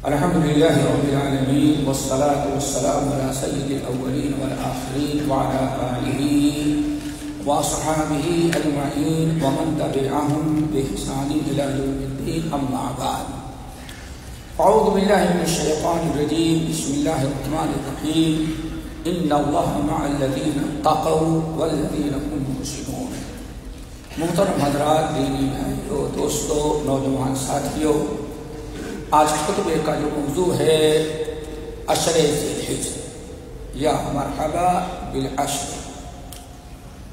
الحمد لله رب العالمين والصلاة والسلام على سيد الأولين والآخرين وعلى آله وأصحابه أجمعين ومن تبعهم بإحسان إلى يوم الدين. أما بعد، أعوذ بالله من الشيطان الرجيم. بسم الله الرحمن الرحيم. إن الله مع الذين اتقوا والذين هم محسنون محترم حضرات، دینی بھائیو، دوستو، نوجوان ساتھیو آج خطبے کا جو موضوع ہے، عشر ذیل یا مرحبا بالعشر۔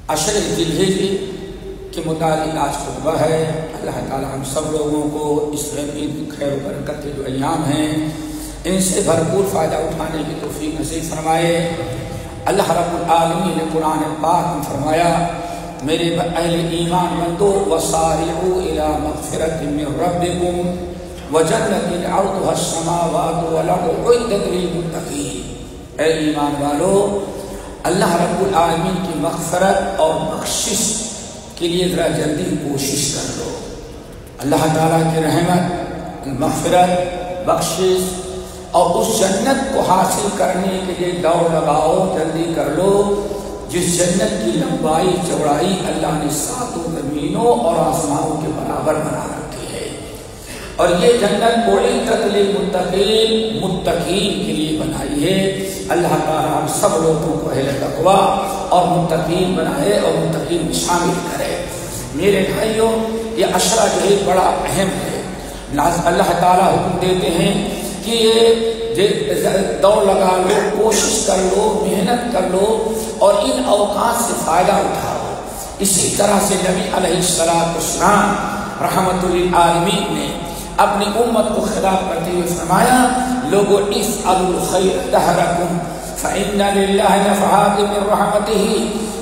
عشر ذیل کے متعلق آج خطبہ ہے۔ اللہ تعالی ہم سب لوگوں کو اس عید خیر و برکت کے جو ایام ہیں، ان سے بھرپور فائدہ اٹھانے کی توفیق نصیب فرمائے۔ اللہ رب العالمین نے قرآن پاک میں فرمایا، میرے اہل ایمان مندو وسارعوا الى مغفرت من ربکم۔ وجنت عرضها السماوات والارض اعدت للمتقین اے ایمان والو اللہ رب العالمین کی مغفرت اور بخشش کے لیے ذرا جلدی کوشش کر لو۔ اللہ تعالیٰ کی رحمت، مغفرت، بخشش اور اس جنت کو حاصل کرنے کے لیے دوڑ لگاؤ، جلدی کر لو۔ جس جنت کی لمبائی، چوڑائی اللہ نے ساتوں زمینوں اور آسمانوں کے برابر بنا رکھی۔ اور یہ جنت بڑی تکلیف متقین متقین کے لیے بنائی ہے۔ اللہ تعالیٰ ہم سب لوگوں کو اہل تقوا اور متقین بنائے اور متقین میں شامل کرے۔ میرے بھائیوں، یہ اشرا جو ہے بڑا اہم ہے۔ اللہ تعالیٰ حکم دیتے ہیں کہ یہ دوڑ لگا لو، کوشش کر لو، محنت کر لو اور ان اوقات سے فائدہ اٹھاؤ۔ اسی طرح سے نبی علیہ السلام اسلام رحمت للعالمین نے اپنی امت کو خطاب کرتے ہوئے فرمایا، لوگو، اس الخیر دہرکم فإن لله نفحات من رحمته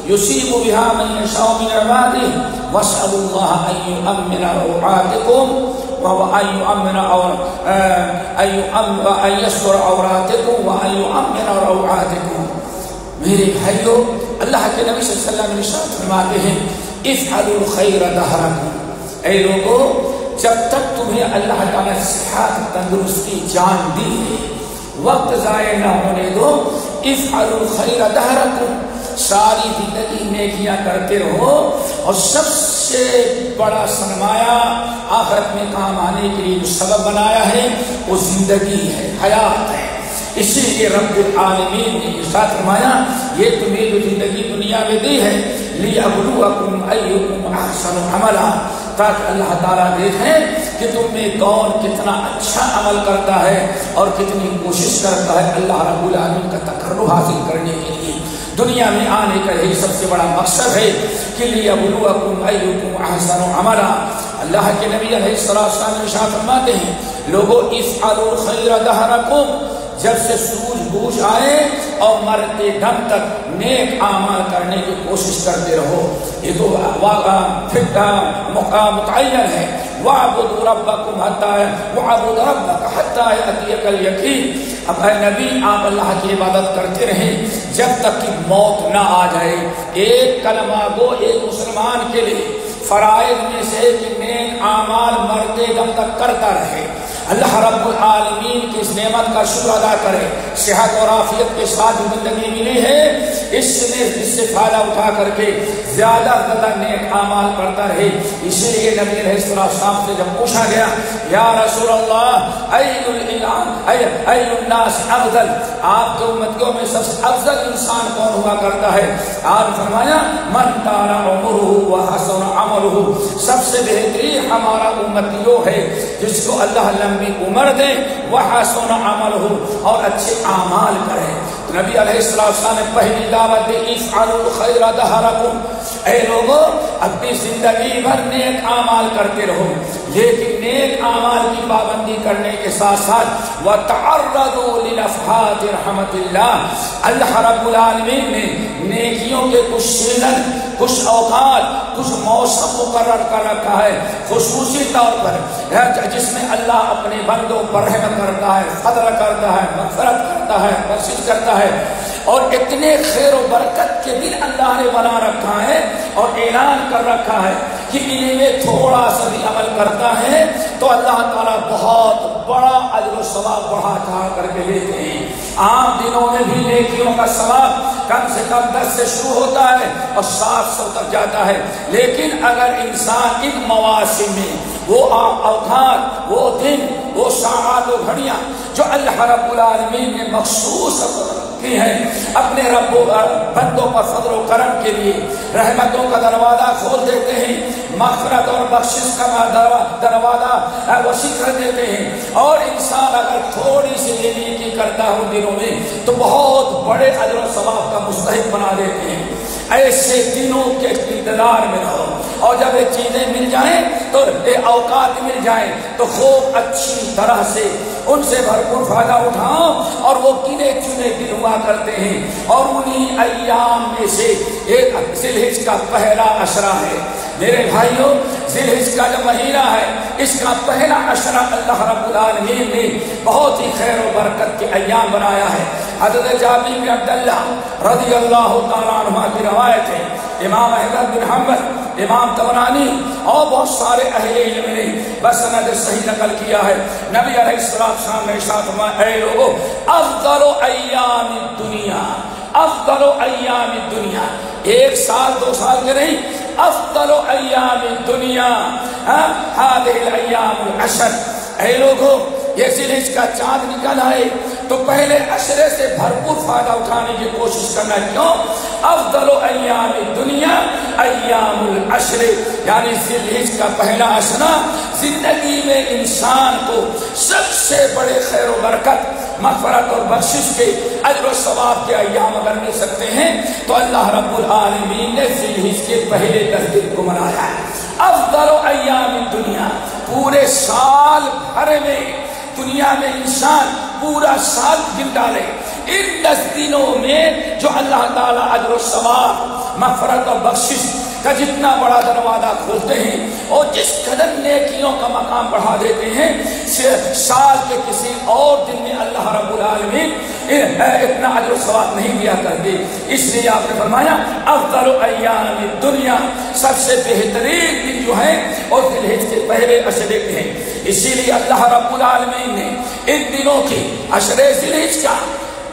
يصيب بها من يشاء من عباده واسألوا الله أن يؤمن روعاتكم وهو أن يؤمن أور أن يؤمن، أن يستر عوراتكم وأن يؤمن روعاتكم میرے بھائیو، اللہ کے نبی صلی اللہ علیہ وسلم نے ارشاد فرماتے ہیں افعلوا الخير دهركم اے لوگو جب تک تمہیں اللہ تعالی صحت، تندرستی، جان دی ہے وقت ضائع نہ ہونے دو، افعلوا الخير دهركم ساری زندگی نیکیاں کرتے رہو۔ اور سب سے بڑا سرمایہ آخرت میں کام آنے کے لیے جو سبب بنایا ہے، وہ زندگی ہے، حیات ہے۔ اسی لیے رب العالمین نے ارشاد فرمایا، یہ تمہیں جو زندگی دنیا میں دی ہے لیبلوکم ایکم احسن عملا۔ تاکہ اللہ تعالیٰ دیکھیں کہ تم میں کون کتنا اچھا عمل کرتا ہے اور کتنی کوشش کرتا ہے اللہ رب العالمین کا تقرر حاصل کرنے کے لیے۔ دنیا میں آنے کا یہی سب سے بڑا مقصد ہے کہ لیبلوکم ایکم احسن عملا۔ اللہ کے نبی علیہ السلام ارشاد فرماتے ہیں لوگوں افعلوا الخير دهركم جب سے سوج بوجھ آئے اور مرتے دم تک نیک اعمال کرنے کی کوشش کرتے رہو، یہ تو مقام متعین ہے وَعْبُدُ رَبَّكُمْ حَتَّى وَعْبُدُ رَبَّكَ حَتَّى يَأْتِيَكَ الْيَقِينُ اب اے نبی، آپ اللہ کی عبادت کرتے رہیں۔ جب تک کہ موت نہ آ جائے، ایک کلمہ گو ایک مسلمان کے لیے فرائض میں سے کہ نیک اعمال مرتے دم تک کرتا رہے۔ اللہ رب العالمین کی اس نعمت کا شکر ادا کرے، صحت اور عافیت کے ساتھ زندگی ملی ہے۔ اس نے اس سے فائدہ اٹھا کر کے زیادہ زیادہ نیک اعمال کرتا رہے۔ اسی لیے نبی علیہ السلام سے جب پوچھا گیا، یا رسول اللہ ای الناس افضل، آپ کے امتیوں میں سب سے افضل انسان کون ہوا کرتا ہے؟ آپ فرمایا، من طال عمره وحسن عمله سب سے بہترین ہمارا امتیوں ہے، جس کو اللہ لمبی عمر دے وہ حسن عمل ہو اور اچھے اعمال کرے۔ نبی علیہ السلام نے پہلی دعوت دی، افعلوا الخير دهركم اے لوگو، اپنی زندگی بھر نیک اعمال کرتے رہو، لیکن نیک اعمال کی پابندی کرنے کے ساتھ ساتھ وتعرضوا لنفحات رحمت اللہ اللہ رب العالمین نے نیکیوں کے کچھ سیزن کچھ اوقات، کچھ موسم مقرر کر رکھا ہے، خصوصی طور پر جس میں اللہ اپنے بندوں پر رحم کرتا ہے، فضل کرتا ہے، مغفرت کرتا ہے، بخشش کرتا ہے۔ اور اتنے خیر و برکت کے دن اللہ نے بنا رکھا ہے اور اعلان کر رکھا ہے کہ انہیں میں تھوڑا سا بھی عمل کرتا ہے تو اللہ تعالیٰ بہت بڑا اجر و ثواب بڑھا چڑھا کر کے دیتے ہیں۔ عام دنوں میں بھی نیکیوں کا ثواب کم سے کم دس سے شروع ہوتا ہے اور سات سو تک جاتا ہے۔ لیکن اگر انسان ان مواسم میں وہ اوقات وہ دن، وہ ساعت و گھڑیاں جو اللہ رب العالمین نے مخصوص کی ہیں اپنے رب و بندوں پر فضل و کرم کے لیے، رحمتوں کا دروازہ کھول دیتے ہیں، مغفرت اور بخشش کا دروازہ وسیع کر دیتے ہیں۔ اور انسان اگر تھوڑی سی نیکی کرتا ہو دنوں میں، تو بہت بڑے اجر و ثواب کا مستحق بنا دیتے ہیں۔ ایسے دنوں کے انتظار میں رہو۔ اور جب یہ چیزیں مل جائیں تو یہ اوقات مل جائیں تو خوب اچھی طرح سے ان سے بھرپور فائدہ اٹھاؤ اور وہ کنے چنے دن ہوا کرتے ہیں اور انہی ایام میں سے ایک ذلحج کا پہلا اشرا ہے۔ میرے بھائیوں ذلحج کا جو مہینہ ہے، اس کا پہلا اشرا اللہ رب العالمین نے بہت ہی خیر و برکت کے ایام بنایا ہے۔ حضرت جابر بن عبداللہ رضی اللہ تعالیٰ عنہ کی روایت ہے امام احمد بن حمد امام تورانی اور بہت سارے اہل علم نے بس بسند صحیح نقل کیا ہے۔ نبی علیہ السلام شام نے ساتھ اے لوگو، افضل ایام دنیا افضل ایام دنیا ایک سال، دو سال کے نہیں، افضل ایام دنیا هذه ہاں، الايام العشر۔ اے لوگو، یہ ذلحج کا چاند نکل آئے۔ تو پہلے اشرے سے بھرپور فائدہ اٹھانے کی کوشش کرنا کیوں؟ افضل ایام دنیا، ایام العشر۔ یعنی ذلحج کا پہلا اشرا زندگی میں انسان کو سب سے بڑے خیر و برکت، مغفرت اور بخشش کے اجر و ثواب کے ایام اگر مل سکتے ہیں، تو اللہ رب العالمین نے ذلحج کے پہلے دس دن کو منایا ہے۔ افضل ایام دنیا۔ پورے سال بھر میں دنیا میں انسان پورا سال گن ڈالے۔ ان دس دنوں میں جو اللہ تعالیٰ عدل و ثواب مفرت اور بخشش کا جتنا بڑا دروازہ کھولتے ہیں اور جس قدر نیکیوں کا مقام بڑھا دیتے ہیں سال کے کسی اور دن میں اللہ رب العالمین اتنا عجر و ثواب نہیں دیا کرتے۔ اس لیے آپ نے فرمایا، افضل ایام دنیا سب سے بہترین دن جو ہے، اور دلہج کے پہلے اشرے کے ہیں۔ اسی لیے اللہ رب العالمین نے ان دنوں کی اشرے دلہج کا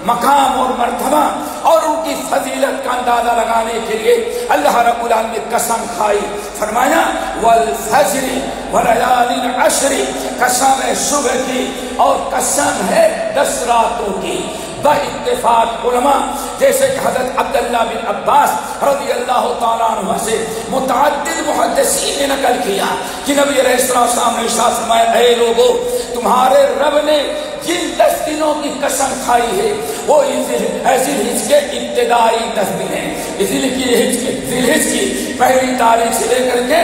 مقام اور مرتبہ اور ان کی فضیلت کا اندازہ لگانے کے لیے اللہ رب العالمین نے قسم کھائی۔ فرمایا، والفجر وليال عشر قسم ہے صبح کی اور قسم ہے دس راتوں کی۔ با اتفاق علماء، جیسے کہ حضرت عبداللہ بن عباس رضی اللہ تعالیٰ عنہ سے متعدد محدثین نے نقل کیا کہ نبی علیہ السلام نے ارشاد فرمایا، اے لوگو، تمہارے رب نے جن دس دنوں کی قسم کھائی ہے، وہ ایسی ہج کے ابتدائی دس دن ہیں۔ اسی لیے ہج کی پہلی تاریخ سے لے کر کے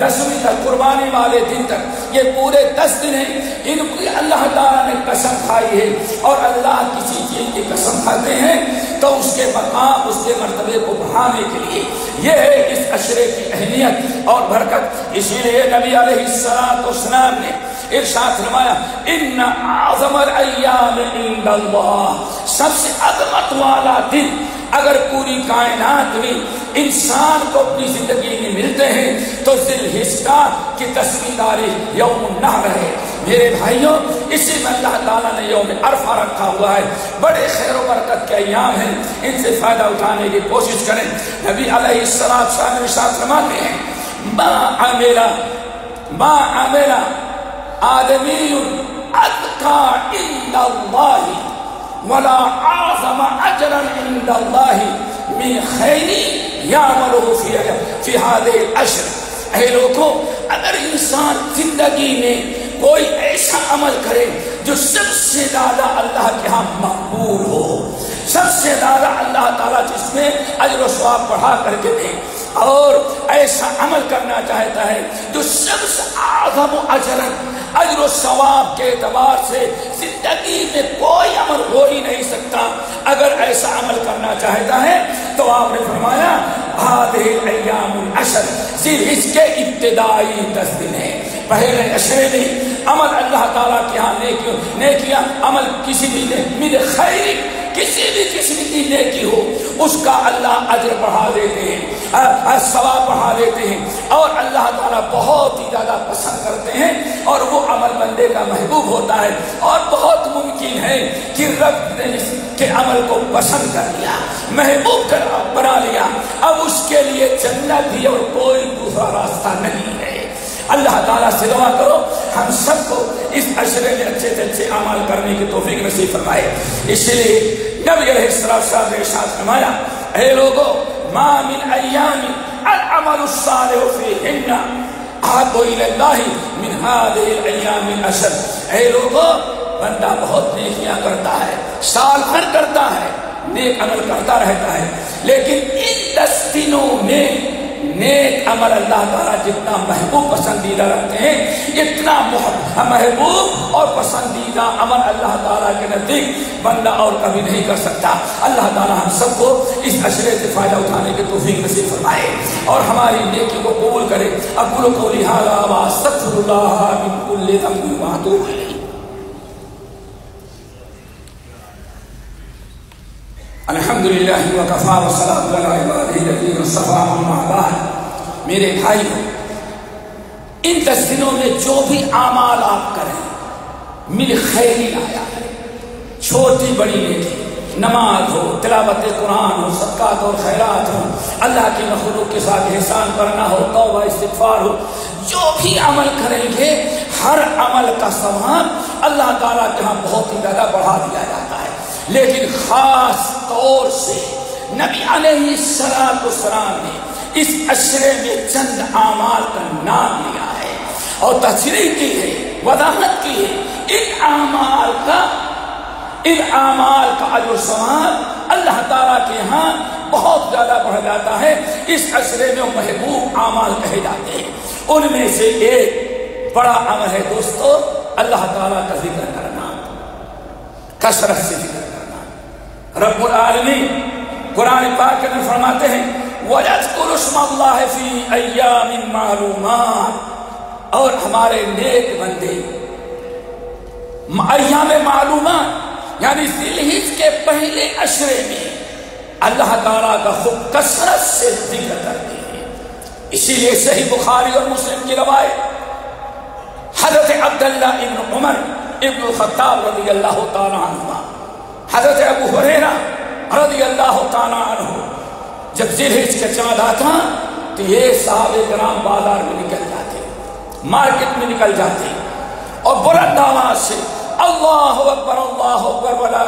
دسویں تک، قربانی والے دن تک یہ پورے دس دن ہیں۔ ان کی اللہ تعالیٰ قسم کھائی ہے اور اللہ کسی چیز کی قسم کھاتے ہیں، تو اس کے مقام، اس کے مرتبے کو بڑھانے کے لیے یہ ہے اس اشرے کی اہمیت اور برکت۔ اسی لیے نبی علیہ السلام اسلام نے ارشاد فرمایا، ان اعظم الایام عند اللہ، سب سے عظمت والا دن اگر پوری کائنات میں انسان کو اپنی زندگی میں ملتے ہیں، تو ذل حصہ کی تصویر یوم نہ رہے میرے بھائیوں، اسی میں اللہ تعالیٰ نے یوم عرفہ رکھا ہوا ہے۔ بڑے خیر و برکت کے ایام ہیں۔ ان سے فائدہ اٹھانے کی کوشش کریں۔ نبی علیہ السلام صاحب ارشاد فرماتے ہیں، ما عملا ما عملا آدمی اتقا عند اللہ ولا اعظم اجرا عند اللہ من خیری یعملو فی, فی هذه الاشر اے لوگوں اگر انسان زندگی میں کوئی ایسا عمل کرے جو سب سے زیادہ اللہ کے ہاں مقبول ہو سب سے زیادہ اللہ تعالیٰ جس میں اجر و ثواب بڑھا کر کے دے اور ایسا عمل کرنا چاہتا ہے جو سب سے آدم و اجرن اجر و ثواب کے اعتبار سے زندگی میں کوئی عمل ہو ہی نہیں سکتا۔ اگر ایسا عمل کرنا چاہتا ہے تو آپ نے فرمایا ایام العشر صرف اس کے ابتدائی دس دن ہیں۔ پہلے اشرے نہیں عمل اللہ تعالیٰ کے ہاں نیکیوں نیکیاں عمل کسی بھی نے میرے خیر کسی بھی قسم کی نیکی ہو، اس کا اللہ اجر بڑھا دیتے ہیں ثواب بڑھا دیتے ہیں۔ اور اللہ تعالیٰ بہت ہی زیادہ پسند کرتے ہیں اور وہ عمل بندے کا محبوب ہوتا ہے۔ اور بہت ممکن ہے کہ رب نے اس کے عمل کو پسند کر لیا، محبوب کر بنا لیا۔ اب اس کے لیے جنت بھی اور کوئی دوسرا راستہ نہیں ہے۔ اللہ تعالیٰ سے دعا کرو۔ ہم سب کو اس عشرے میں اچھے سے اچھے عمل کرنے کی توفیق نصیب فرمائے۔ اس لیے نبی علیہ السلام صاحب نے ارشاد فرمایا، اے لوگو، ما من ایام العمل الصالح فیہن۔ آتو الاللہ من هذه الایام الاشر اے لوگو، بندہ بہت نیکیاں کرتا ہے، سال بھر کرتا ہے، نیک عمل کرتا رہتا ہے، لیکن ان دس دنوں میں نیک عمل اللہ تعالیٰ جتنا محبوب پسندیدہ رکھتے ہیں، اتنا محبوب اور پسندیدہ عمل اللہ تعالیٰ کے نزدیک بندہ اور کبھی نہیں کر سکتا۔ اللہ تعالیٰ ہم سب کو اس اشرے سے فائدہ اٹھانے کے توفیق نصیب فرمائے۔ اور ہماری نیکی کو قبول کرے۔ ابول کو لہٰذا سفر اللہ بالکل الحمد للہ وکفا وسلام میرے بھائی، ان دس دنوں میں جو بھی اعمال آپ کریں، مل خیری آیا ہے۔ چھوٹی بڑی نیکی، نماز ہو، تلاوت قرآن ہو، صدقات اور خیرات ہو، اللہ کی مخلوق کے ساتھ احسان کرنا ہو، توبہ، استغفار ہو، جو بھی عمل کریں گے، ہر عمل کا ثواب اللہ تعالیٰ کے ہاں بہت ہی زیادہ بڑھا دیا جاتا ہے لیکن خاص طور سے نبی علیہ السلام نے اس اشرے میں چند اعمال کا نام لیا ہے اور تشریح کی ہے، وضاحت کی ہے۔ ان اعمال کا، ان اعمال کا عجر سوال اللہ تعالیٰ کے ہاں بہت زیادہ بڑھ جاتا ہے۔ اس اشرے میں محبوب اعمال کہے جاتے ہیں۔ ان میں سے ایک بڑا عمل ہے دوستو، اللہ تعالیٰ کا ذکر کرنا۔ کثرت سے ذکر کرنا رب العالمین قرآن پاک کے اندر فرماتے ہیں، وَيَذْكُرُ اسْمَ اللَّهِ فِي أَيَّامٍ مَعْلُومَاتٍ۔ اور ہمارے نیک بندے، ایام معلومات یعنی ذلحج کے پہلے اشرے میں اللہ تعالیٰ کا خوب کثرت سے ذکر کرتے ہیں۔ اسی لیے صحیح بخاری اور مسلم کی روایت، حضرت عبداللہ ابن عمر ابن الخطاب رضی اللہ تعالیٰ عنہ حضرت ابو حریرہ رضی اللہ تعالیٰ عنہ جب زلحج کا چاند آتا تو یہ صحابہ کرام بازار میں نکل جاتے، مارکیٹ میں نکل جاتے۔ اور بلند آواز سے، اللہ اکبر اللہ اکبر، ولا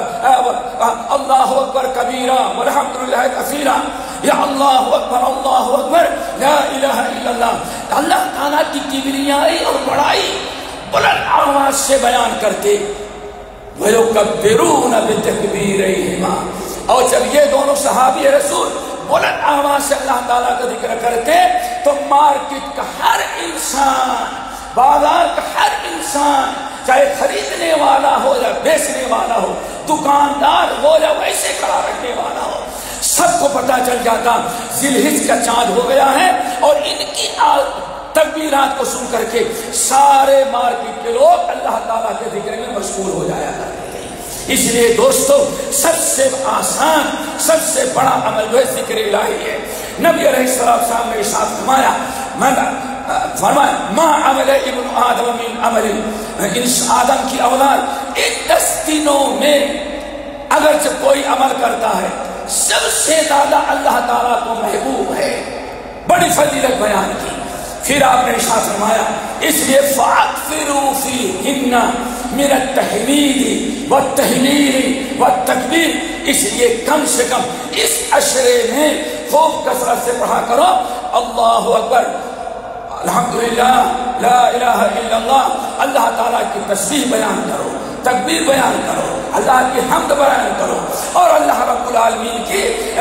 اللہ اکبر، کبیرہ والحمد للہ کثیرہ، یا اللہ اکبر اللہ اکبر، لا الہ الا اللہ۔ اللہ تعالیٰ کی کبریائی اور بڑائی بلند آواز سے بیان کرتے۔ وَيُكَبِّرُونَ بِتَكْبِيرَيْهِمَا۔ اور جب یہ دونوں صحابی رسول بلند آواز سے اللہ تعالیٰ کا ذکر کرتے، تو مارکیٹ کا ہر انسان، بازار کا ہر انسان، چاہے خریدنے والا ہو یا بیچنے والا ہو، دکاندار ہو یا ویسے کھڑا رکھنے والا ہو، سب کو پتا چل جاتا ذلحج کا چاند ہو گیا ہے، اور ان کی تکبیرات کو سن کر کے سارے مارکیٹ کے لوگ اللہ تعالیٰ کے ذکر میں مشغول ہو جایا کرتے اس لیے دوستو، سب سے آسان، سب سے بڑا عمل جو ہے ذکر الہی ہے۔ نبی علیہ السلام صاحب نے ارشاد فرمایا فرمایا، ما عمل ابن آدم من عمل۔ ان آدم کی اولاد ان دس دنوں میں اگر جب کوئی عمل کرتا ہے، سب سے زیادہ اللہ تعالیٰ کو محبوب ہے۔ بڑی فضیلت بیان کی۔ پھر آپ نے ارشاد فرمایا، اس لیے فاغفروا فیہن من التحمید والتحلیل والتکبیر اس لیے کم سے کم اس اشرے میں خوب کثرت سے پڑھا کرو۔ اللہ اکبر۔ الحمدللہ، لا الہ الا اللہ۔ اللہ تعالیٰ کی تصویر بیان کرو، تکبیر بیان کرو۔ اللہ کی حمد بیان کرو۔ اور اللہ رب العالمین کی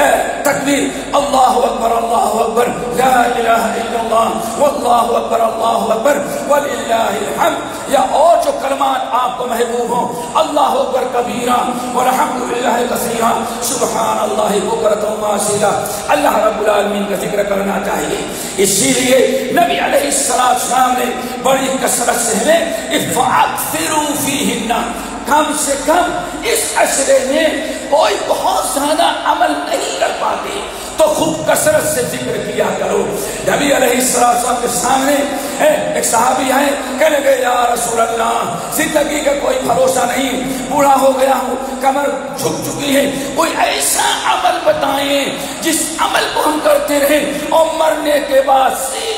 تکبیر۔ اللہ اکبر اللہ اکبر۔ لا الہ الا اللہ۔ واللہ اکبر، اللہ اکبر۔ وللہ الحمد۔ یا اور جو کلمات آپ کو محبوب ہوں، اللہ اکبر کبیرہ۔ والحمدللہ کثیرہ۔ سبحان اللہ بکرت و ماسیلہ اللہ رب العالمین کا ذکر کرنا چاہیے۔ اسی لیے نبی علیہ السلام نے بڑی کثرت سے ہمیں افعاق فیرو فیہنہ کم سے کم اس عشرے میں کوئی بہت زیادہ عمل نہیں کر پاتے۔ تو خوب کثرت سے ذکر کیا کرو۔ نبی علیہ السلام کے سامنے ایک صحابی آئے، کہنے گئے یا رسول اللہ، زندگی کا کوئی بھروسہ نہیں، بوڑھا ہو گیا ہوں، کمر جھک چکی ہے۔ کوئی ایسا عمل بتائیں جس عمل کو ہم کرتے رہے اور مرنے کے بعد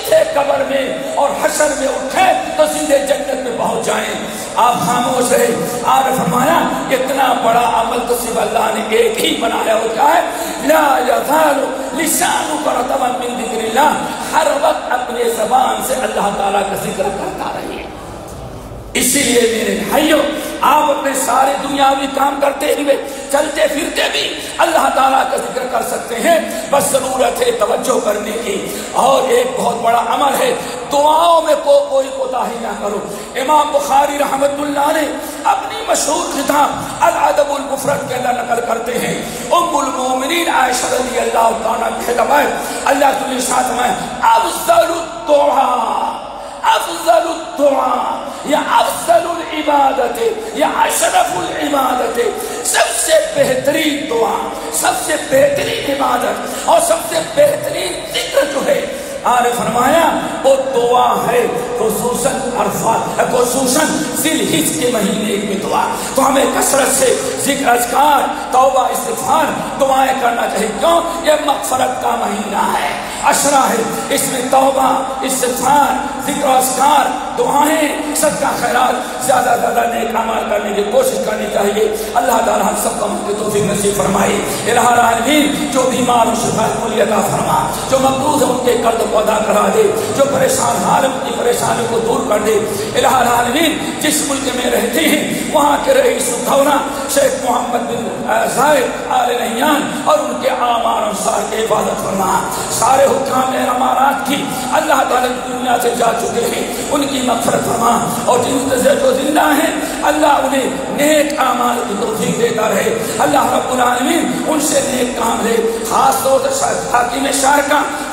سیدھے قبر میں اور حشر میں اٹھے تو سیدھے جنت میں پہنچ جائیں آپ خاموش رہے۔ آپ نے فرمایا، اتنا بڑا عمل تو صرف اللہ نے ایک ہی بنایا ہوتا ہے۔ لا یزال لسانو کا رتبا من ذکر اللہ۔ ہر وقت اپنے زبان سے اللہ تعالیٰ کا ذکر کرتا رہیے۔ اسی لیے میرے بھائیوں آپ اپنے سارے دنیاوی کام کرتے ہوئے چلتے پھرتے بھی اللہ تعالیٰ کا ذکر کر سکتے ہیں۔ بس ضرورت ہے توجہ کرنے کی۔ اور ایک بہت بڑا عمل ہے، دعاؤں میں کو کوئی کوتاہی نہ کرو۔ امام بخاری رحمت اللہ نے اپنی مشہور کتاب الادب المفرد کے اندر نقل کرتے ہیں۔ ام المومنین عائشہ رضی اللہ تعالیٰ کی خدمت اللہ تعالیٰ ساتھ میں افضل الدعا افضل الدعا یا افضل العبادت یا اشرف العبادت سب سے بہترین دعا، سب سے بہترین عبادت اور سب سے بہترین ذکر جو ہے آنے فرمایا، وہ دعا ہے، خصوصاً عرفات، خصوصاً ذل حج کے مہینے میں دعا۔ تو ہمیں کثرت سے ذکر، اذکار، توبہ، استغفار، دعائیں کرنا چاہیے۔ کیوں؟ یہ مغفرت کا مہینہ ہے۔ اشرا ہے۔ اس میں توبہ استغفار ذکر اذکار دعائیں سب کا خیرات، زیادہ زیادہ نیک عمل کرنے کی کوشش کرنی چاہیے۔ اللہ تعالیٰ ہم سب کا مجھے توفیق نصیب فرمائے۔ الہ العالمین، جو بیمار و شفا کلی عطا فرما، جو مقروض ہے ان کے قرض کو ادا کرا دے، جو پریشان حال ان کی پریشانی کو دور کر دے۔ الہ العالمین، جس ملک میں رہتے ہیں، وہاں کے رئیس الدولہ شیخ محمد بن زائد آل نہیان اور ان کے آمار انصار کے عبادت فرما۔ سارے حکام امارات کی اللہ تعالیٰ دنیا سے جا چکے ہیں۔ ان کی مغفرت فرما اور جن سے جو زندہ ہیں، اللہ انہیں نیک اعمال کی توفیق دیتا رہے۔ اللہ رب العالمین ان سے نیک کام لے، خاص طور سے حاکم شارکہ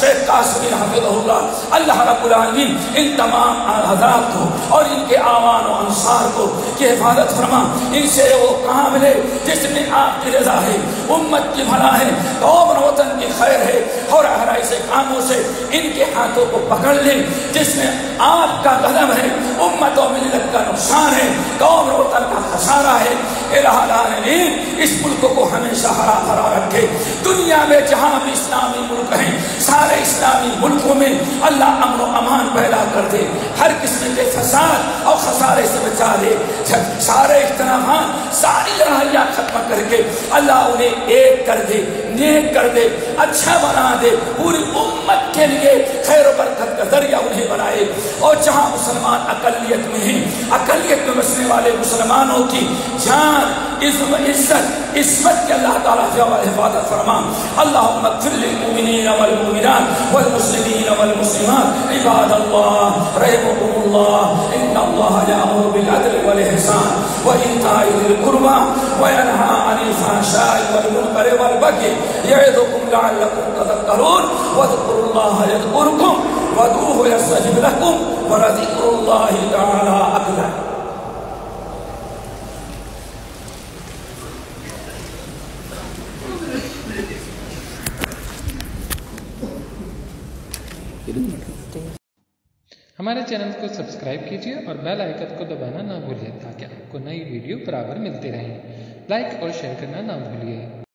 شیخ قاسمین حفظ اللہ اللہ رب العالمین ان تمام حضرات کو اور ان کے آوان و انصار کو کی حفاظت فرما۔ ان سے وہ کام لے جس میں آپ کی رضا ہے۔ امت کی بھلا ہے۔ قوم وطن کی خیر ہے۔ اور ایسے کاموں سے ان کے ہاتھوں کو پکڑ لے جس میں آپ کا قدم ہے امت و ملت کا نقصان ہے، قوم وطن کا خسارہ ہے العالمین اس ملک کو ہمیشہ ہرا بھرا رکھے۔ دنیا میں جہاں بھی اسلامی ملک ہیں، سارے اسلامی ملکوں میں اللہ امن و امان پیدا کر دے۔ ہر قسم کے فساد اور خسارے سے بچا دے سارے اختلافات ساری لڑائیاں ختم کر کے اللہ انہیں ایک کر دے، نیک کر دے اچھا بنا دے، پوری امت کے لیے خیر و برکت کا ذریعہ انہیں بنائے۔ اور جہاں مسلمان اقلیت میں ہیں، اقلیت میں بسنے والے مسلمانوں کی جان، عزم، عزت، عصمت کے اللہ تعالیٰ حفاظت فرما۔ اللہم اغفر للمؤمنین والمؤمنات والمسلمین والمسلمات۔ عباد اللہ رحمكم اللہ۔ ان اللہ یامر بالعدل والاحسان۔ وإيتاء ذي القربى وينهى عن الفحشاء والمنكر والبغي يعظكم لعلكم تذكرون۔ واذكروا الله يذكركم وادعوه يستجب لكم ولذكر الله تعالى أكبر. ہمارے چینل کو سبسکرائب کیجیے اور بیل آئکن کو دبانا نہ بھولیے تاکہ آپ کو نئی ویڈیو برابر ملتے رہیں۔ لائک اور شیئر کرنا نہ بھولیے